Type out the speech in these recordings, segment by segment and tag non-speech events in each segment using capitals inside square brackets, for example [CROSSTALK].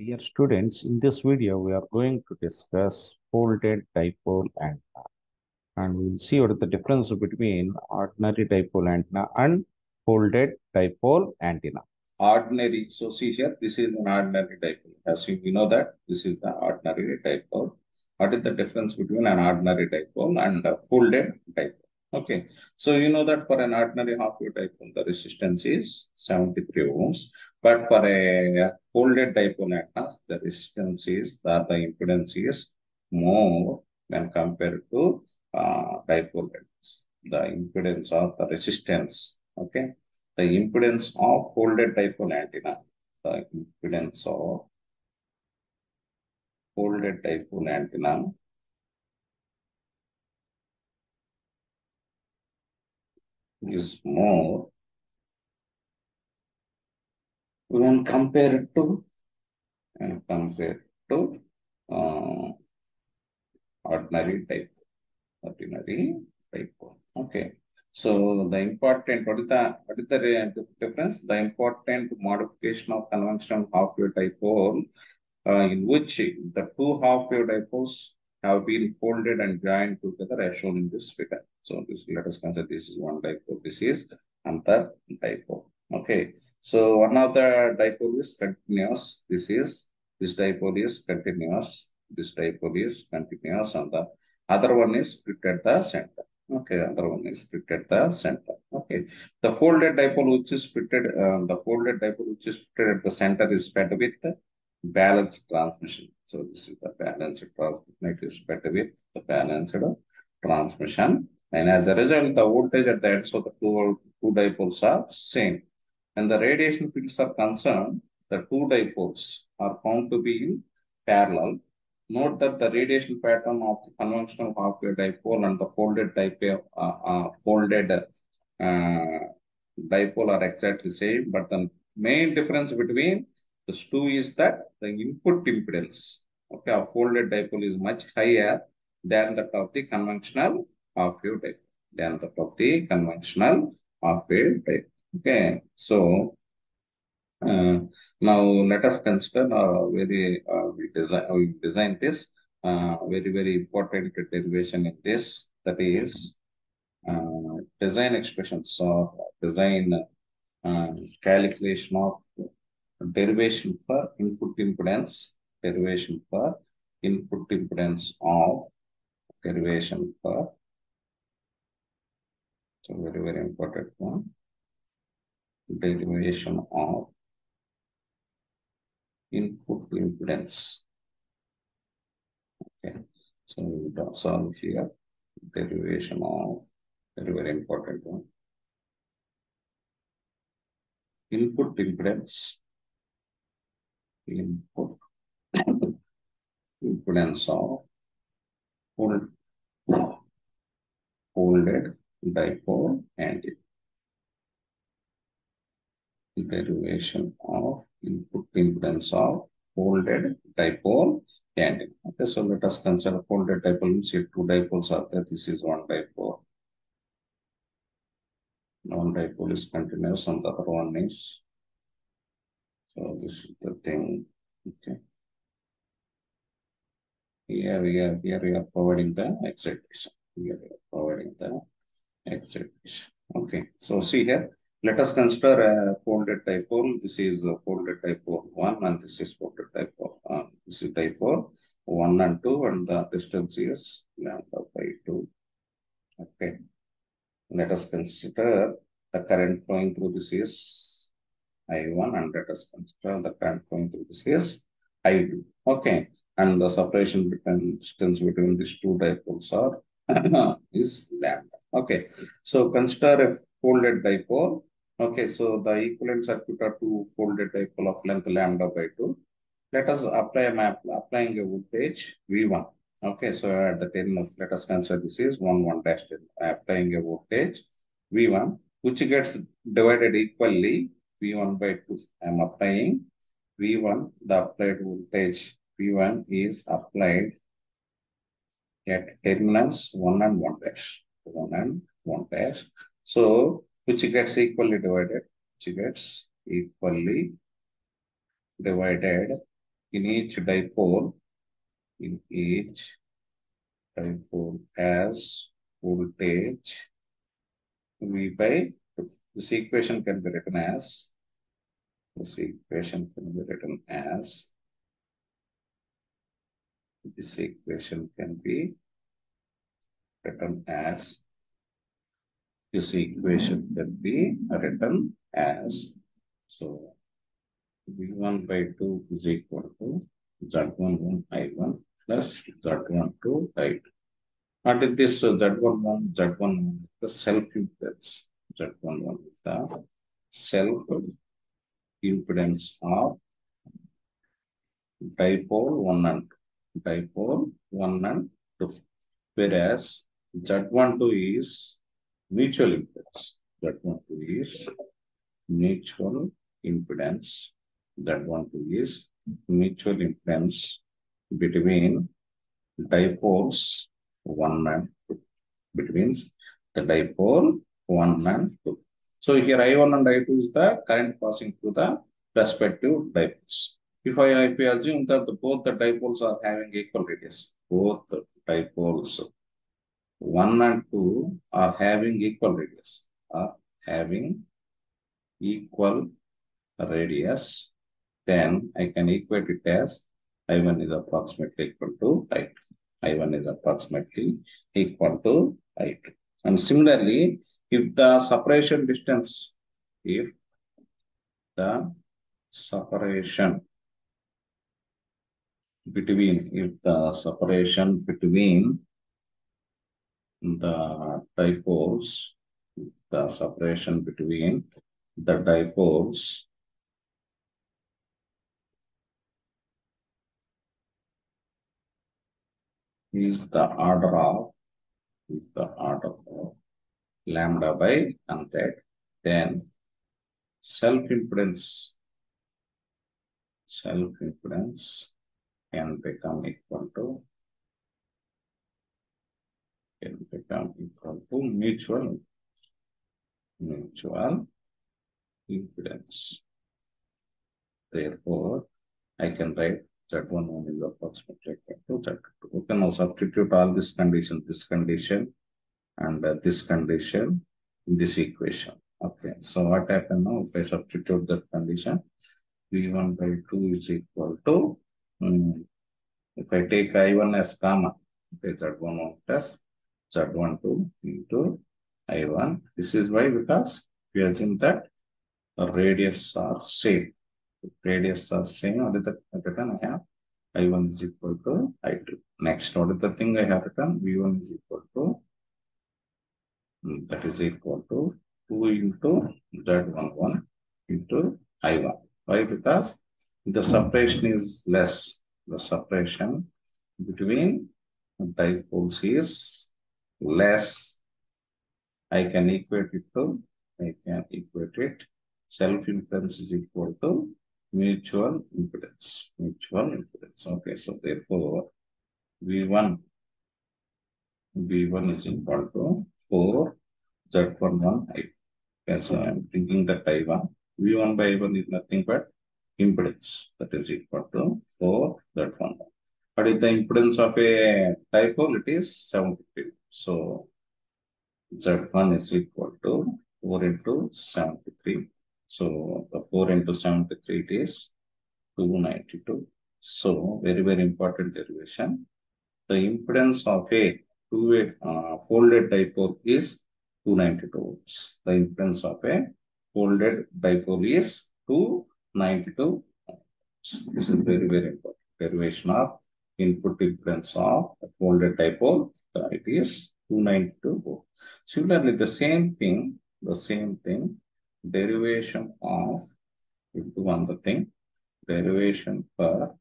Dear students, in this video, we are going to discuss folded dipole antenna. And we'll see what is the difference between ordinary dipole antenna and folded dipole antenna. ordinary. So see here, this is an ordinary dipole. As you know that this is the ordinary dipole. What is the difference between an ordinary dipole and a folded dipole? Okay, so you know that for an ordinary half wave dipole, the resistance is 73 ohms, but for a folded dipole antenna, the resistance is that the impedance is more when compared to uh, dipole antennas. The impedance of the resistance, okay, the impedance of folded dipole antenna, the impedance of folded dipole antenna is more when compared to and compared to uh, ordinary type ordinary type. Okay. So the important what is the what is the difference? The important modification of conventional half wave dipole uh, in which the two half wave dipoles have been folded and joined together as shown in this figure. So this let us consider this is one dipole, this is another dipole. Okay, so one of the dipole is continuous. This is this dipole is continuous. This dipole is continuous, and the other one is split at the center. Okay, other one is split at the center. Okay, the folded dipole which is split, uh, the folded dipole which is split at the center is fed with balanced transmission. So this is the balanced transmission. It is better with the balanced transmission. And as a result, the voltage at the ends of the two, two dipoles are same. And the radiation fields are concerned, the two dipoles are found to be in parallel. Note that the radiation pattern of the conventional half-wave dipole and the folded dipole, uh, uh, folded uh, dipole are exactly same, but the main difference between this two is that the input impedance, okay, of folded dipole is much higher than that of the conventional half wave dipole, than that of the conventional half wave dipole. Okay, so uh, now let us consider uh, very uh, we design we design this uh, very very important derivation in this that is uh, design expressions or design uh, calculation of derivation for input impedance, derivation for input impedance of derivation for so very very important one. Derivation of input impedance. Okay. So we will solve here. Derivation of very very important one. Input impedance. Input impedance of fold, folded dipole antenna. Derivation of input impedance of folded dipole antenna. Okay, so let us consider folded dipole means here two dipoles are there. This is one dipole. One dipole is continuous and the other one is so this is the thing. Okay. Here we are here we are providing the excitation. Here we are providing the excitation. Okay. So see here. Let us consider a folded dipole. This is a folded dipole one, and this is folded dipole. Uh, this is dipole one and two, and the distance is lambda by two. Okay. Let us consider the current flowing through this is I1 and let us consider the current flowing through this is I2. Okay. And the separation between distance between these two dipoles are [LAUGHS] is lambda. Okay. So consider a folded dipole. Okay. So the equivalent circuit are two folded dipole of length lambda by 2. Let us apply a map, applying a voltage V1. Okay. So at the terminals, let us consider this is 1 1 dash applying a voltage V1 which gets divided equally V1 by 2. I am applying V1, the applied voltage V1 is applied at terminals 1 and 1 dash. 1 and 1 dash. So, which gets equally divided, which gets equally divided in each dipole, in each dipole as voltage V by. This equation can be written as this equation can be written as this equation can be written as this equation can be written as so v1 by 2 is equal to z11 i1 plus z12 i2 and this uh, z11 z11 the self impedance z11 is the self impedance of dipole 1 and 2 dipole 1 and 2 whereas z12 is mutual impedance. Z12 is mutual impedance. Z12 is mutual impedance between dipoles 1 and 2 between the dipole 1 and 2 so here I1 and I2 is the current passing through the respective dipoles. If I if we assume that the, both the dipoles are having equal radius, both the dipoles 1 and 2 are having equal radius, are having equal radius, then I can equate it as I1 is approximately equal to I2. I1 is approximately equal to I2. And similarly, if the separation distance, if the separation between, if the separation between the dipoles, the separation between the dipoles is the order of, is the order of lambda by 100, then self-impedance, self-impedance can become equal to, can become equal to mutual, mutual impedance. Therefore, I can write Z11 is approximately equal to Z2. We can now substitute all this condition, this condition, and uh, this condition in this equation. Okay, so what happened now if I substitute that condition, V1 by 2 is equal to, um, if I take I1 as common, okay, Z11 plus Z12 into I1. This is why because we assume that the radius are same. Radius are same, is the written I have? I1 is equal to I2. Next, what is the thing I have written? V1 is equal to hmm, that is equal to 2 into Z11 into I1. Why? Because the separation is less. The separation between dipoles is less. I can equate it to, I can equate it. Self-impedance is equal to mutual impedance. Mutual impedance. Okay, so therefore, V1, V1 is equal to 4 Z11 I. Okay, so I'm thinking that I1, V1 by I1 is nothing but impedance that is equal to 4 Z11. But if the impedance of a dipole, it is 73. So Z1 is equal to 4 into 73. So the 4 into 73 it is 292. So very, very important derivation. The impedance of a two-way uh, folded dipole is 292 ohms. The impedance of a folded dipole is 292 ohms. This is very, very important. Derivation of input impedance of a folded dipole, so it is 292 ohms. Similarly, the same thing, the same thing, derivation of, we one the thing, derivation for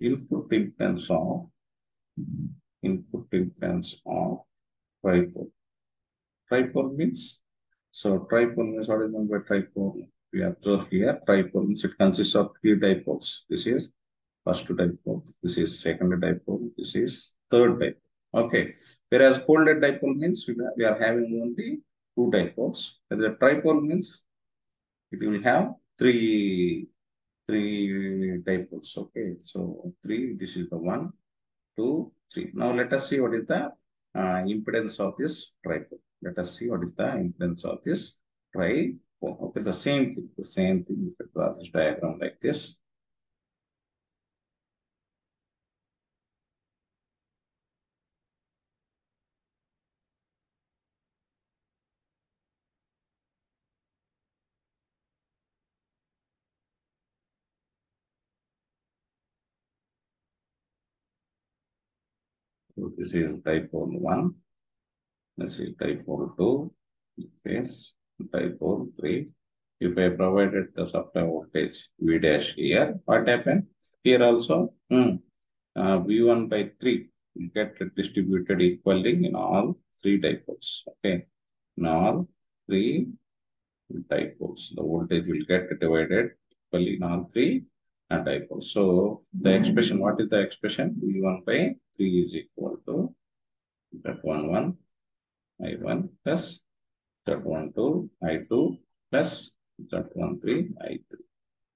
input impedance of input impedance of tripole. Tripole means, so tripole means what is meant by tripole? We observe here, tripole means it consists of three dipoles. This is first dipole, this is second dipole, this is third dipole. Okay, whereas folded dipole means we are, having only two dipoles. The tripole means it will have three three dipoles. Okay, so three, this is the one, two, three. Now let us see what is the uh, impedance of this tripole. Let us see what is the impedance of this tripole. Okay, the same thing, the same thing. If you draw this diagram like this. So this is dipole one. This is dipole two. This is dipole three. If I provided the supply voltage V dash here, what happened? Here also, hmm, uh, V1 by 3 will get distributed equally in all three dipoles. Okay, in all three dipoles, the voltage will get divided equally in all three dipoles. So the expression, what is the expression? V1 by 3 is equal to that 1 1 I1 plus that 1 2 I2 plus that 1 3 I3.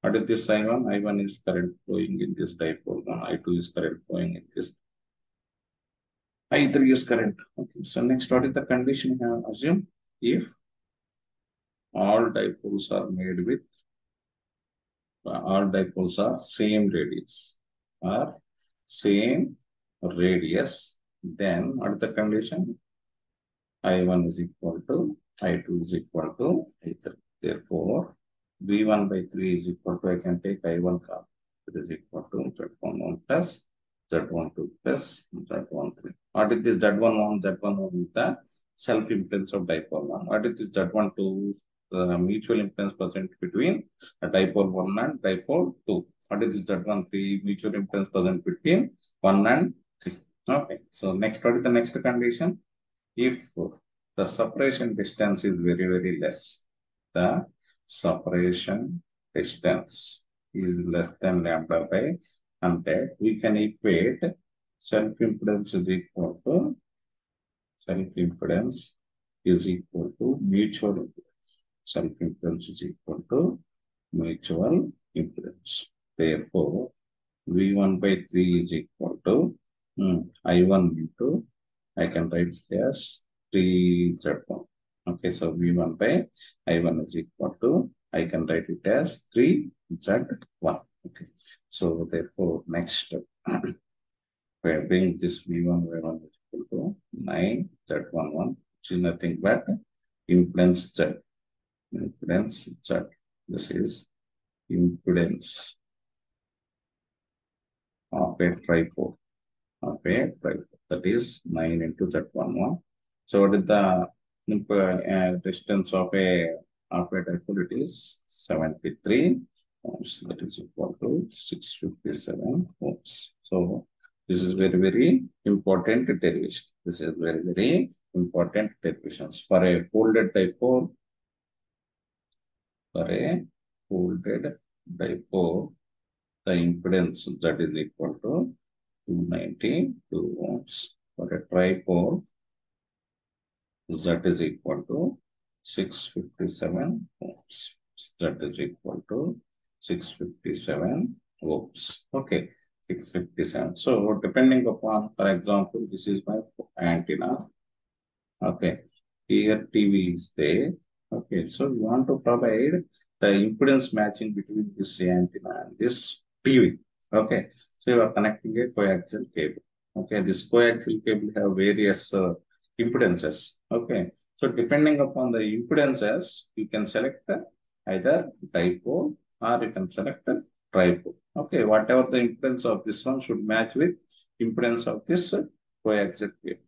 What is this I1? I1 is current flowing in this dipole. I2 is current flowing in this. I3 is current. Okay. So next, what is the condition here? Assume if all dipoles are made with all dipoles are same radius or same radius, then what is the condition? I1 is equal to I2 is equal to I3. Therefore, V1 by 3 is equal to, I can take I1 copy. It is equal to Z11 plus Z12 plus Z13. What is this Z11? Z11 is the self-impedance of dipole 1. What is this Z12? The mutual impedance present between a dipole 1 and dipole 2. What is this Z13? Mutual impedance present between 1 and 3. Okay. So next, what is the next condition? If the separation distance is very, very less, the separation distance is less than lambda by 100, we can equate self-impedance is equal to self-impedance is equal to mutual impedance. Self-impedance is equal to mutual impedance. Therefore, V1 by 3 is equal to hmm, I1 into, I can write as 3Z1. Okay, so V1 by I1 is equal to, I can write it as 3Z1. Okay, so therefore, next, [CLEARS THROAT] we are bring this V1, V1 is equal to 9Z11, which is nothing but impedance Z. Impedance Z. This is impedance of a tripole. A tripole. That is 9 into Z11. So what is the uh, distance of a of a dipole? It is 73 ohms. That is equal to 657 ohms. So this is very, very important derivation. This is very, very important derivations. For a folded dipole, for a folded dipole, the impedance that is equal to 292 ohms. For a tripole, Z is equal to 657 ohms. That is equal to 657 ohms. Okay, 657. So depending upon, for example, this is my antenna. Okay, here TV is there. Okay, so you want to provide the impedance matching between this antenna and this TV. Okay, you are connecting a coaxial cable. Okay, this coaxial cable have various uh, impedances. Okay, so depending upon the impedances, you can select either dipole or you can select a tripole. Okay, whatever the impedance of this one should match with impedance of this coaxial cable.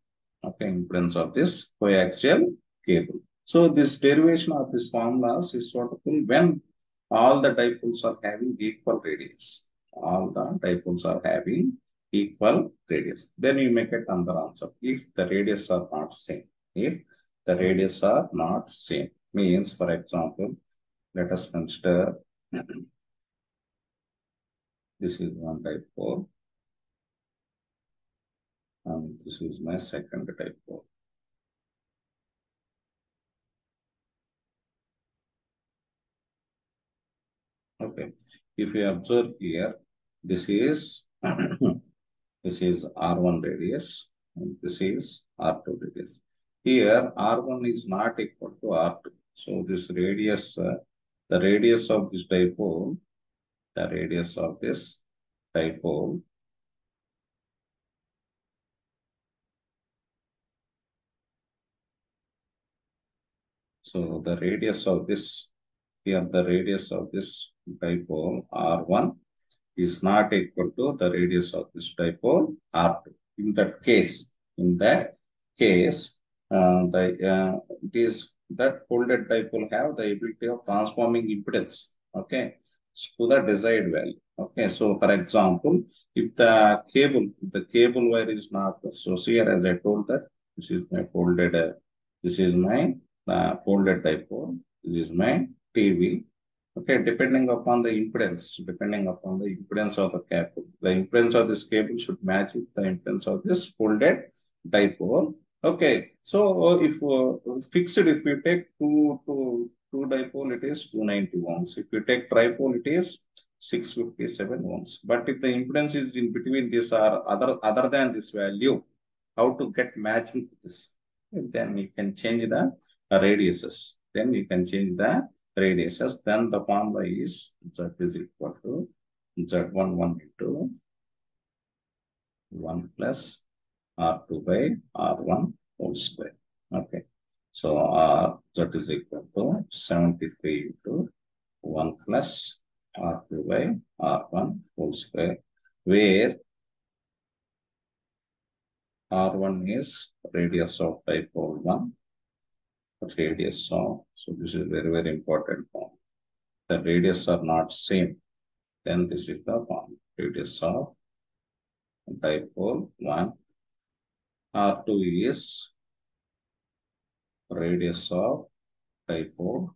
Okay, impedance of this coaxial cable. So this derivation of this formulas is sort of when all the dipoles are having equal radius. All the dipoles are having equal radius. Then you make it another answer. If the radius are not same. If the radius are not same. Means, for example, let us consider this is one dipole. And this is my second dipole. Okay. if you observe here, this is [CLEARS THROAT] this is R1 radius, and this is R2 radius. Here, R1 is not equal to R2. So this radius, uh, the radius of this dipole, the radius of this dipole So the radius of this, here the radius of this dipole R1 is not equal to the radius of this dipole R2. In that case, in that case, uh, the uh, it is that folded dipole have the ability of transforming impedance, okay, to the desired value. Okay, so for example, if the cable, if the cable wire is not, so here as I told that, this is my folded, uh, this is my uh, folded dipole, this is my TV. Okay, depending upon the impedance, depending upon the impedance of the cable, the impedance of this cable should match with the impedance of this folded dipole. Okay, so if uh, fixed, if you take two, two, two dipole, it is 290 ohms. If you take tripole, it is 657 ohms. But if the impedance is in between this or other, other than this value, how to get matching to this? Then you can change the radiuses. Then you can change the radiuses. Then the formula is Z is equal to Z11 into 1 plus R2 by R1 whole square. Okay. So R Z is equal to 73 into 1 plus R2 by R1 whole square, where R1 is radius of dipole 1, radius of, so this is very, very important form. The radius are not same, then this is the form, radius of dipole 1. R2 is radius of dipole,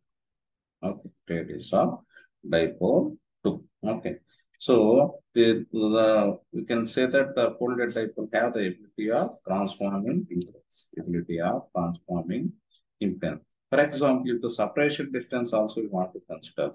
okay, radius of dipole 2, okay. So the, the we can say that the folded dipole have the ability of transforming impedance, ability of transforming For example, if the separation distance also we want to consider,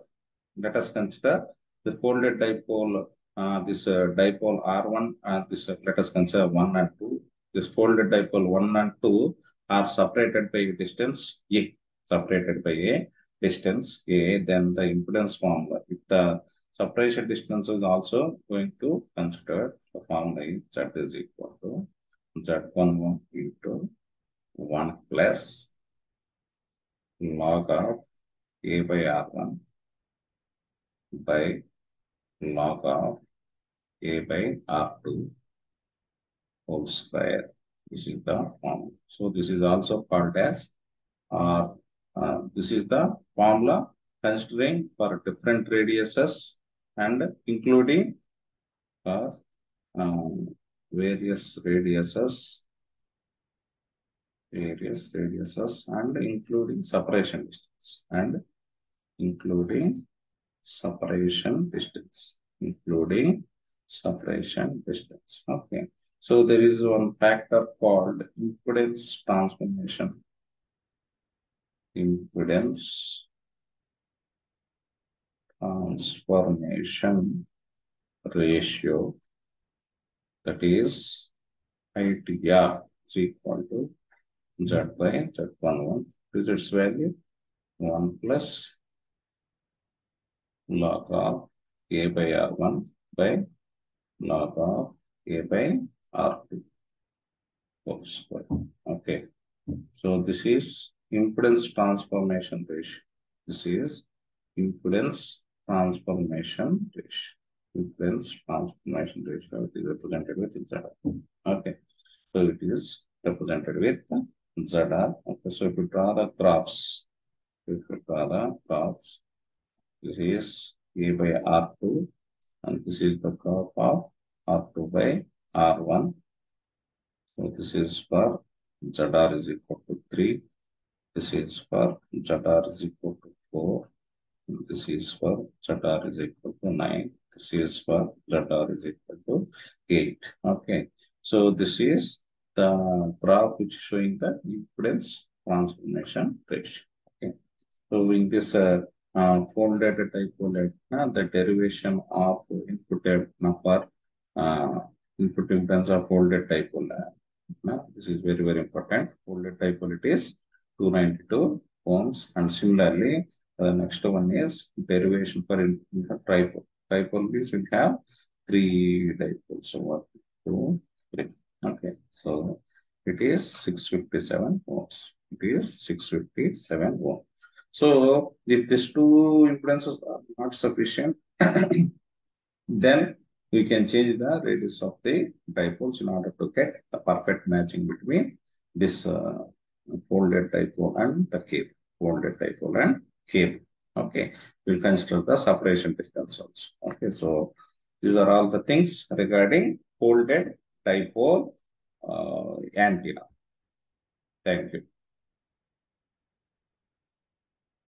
let us consider the folded dipole, uh, this uh, dipole R1, uh, this uh, let us consider 1 and 2. This folded dipole 1 and 2 are separated by a distance A, separated by a distance A, then the impedance formula. If the separation distance is also going to consider the formula Z is equal to Z11 into 1 plus log of A by R1 by log of A by R2 whole square. This is the formula. So this is also called as, uh, uh, this is the formula considering for different radiuses and including for um, various radiuses, various radiuses and including separation distance and including separation distance, including separation distance. Okay. So there is one factor called impedance transformation. Impedance transformation ratio that is ITR is equal to Z by Z11. Is its value 1 plus log of A by R1 by log of A by R2 whole square. Okay. So this is impedance transformation ratio. This is impedance transformation ratio. Impedance transformation ratio is represented with ZR. Okay. So it is represented with ZR. Okay. So if you draw the graphs, if you draw the graphs, this is A by R2 and this is the graph of R2 by R1. So this is for ZR is equal to 3. This is for ZR is equal to 4. This is for ZR is equal to 9. This is for ZR is equal to 8. Okay. So this is the graph which is showing the impedance transformation ratio. Okay. So in this uh, uh, folded dipole antenna, the derivation of input number, uh, input impedance of folded dipole. Now, this is very, very important. Folded dipole it is 292 ohms. And similarly, the next one is derivation for tripole. Tripole is we have three dipoles. So. Okay. So it is 657 ohms. It is 657 ohms. So if these two impedances are not sufficient, [COUGHS] then we can change the radius of the dipoles in order to get the perfect matching between this uh, folded dipole and the cable, folded dipole and cable. Okay, we'll consider the separation distance also. Okay, so these are all the things regarding folded dipole antenna. Thank you.